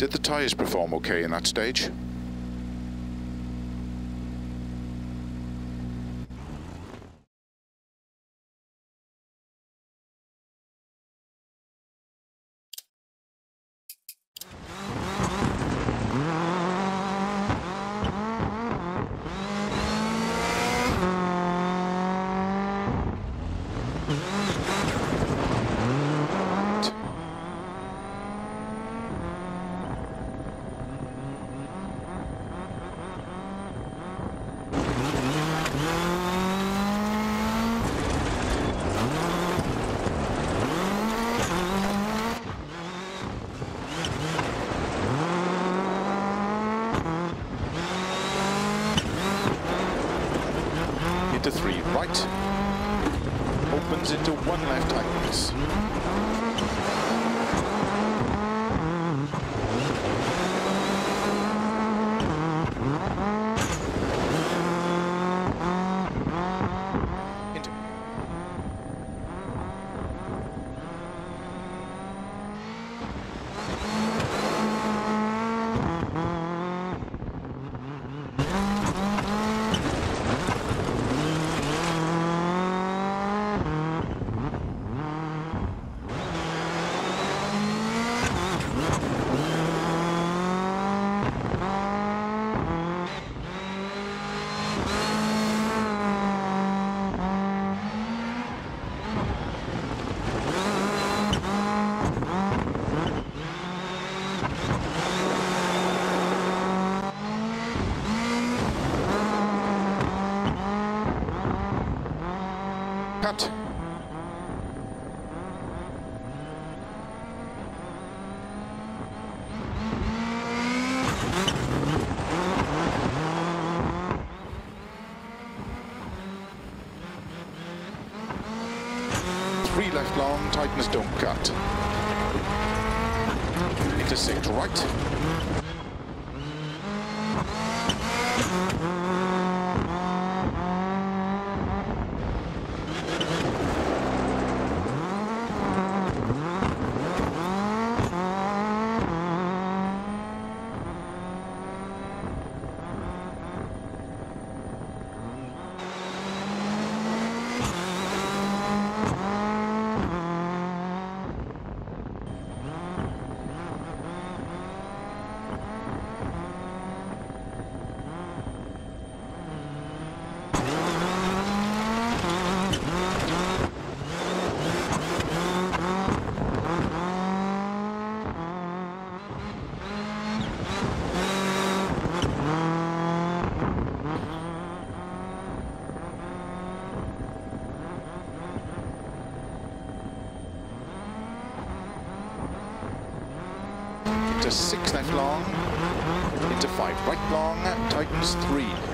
Did the tyres perform okay in that stage? Into three right, opens into one left. Cut. Three left long, tightness don't cut. Intersect right. Into six left long, into five right long, tightens three.